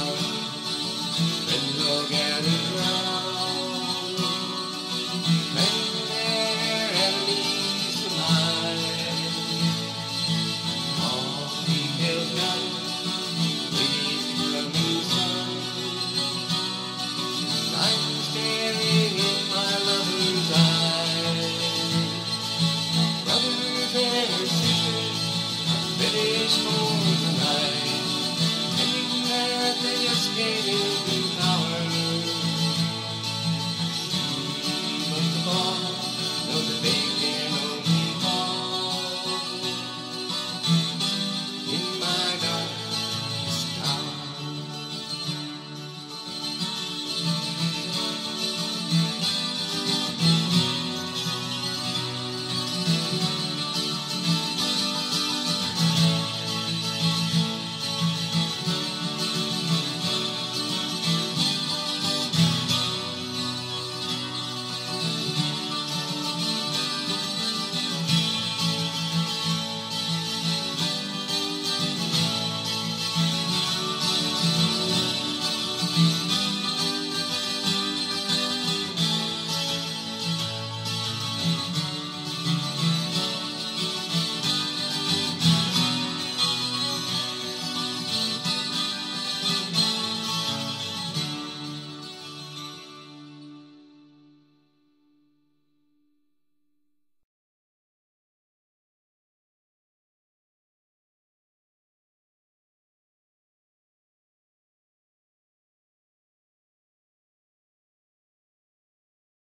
Bye.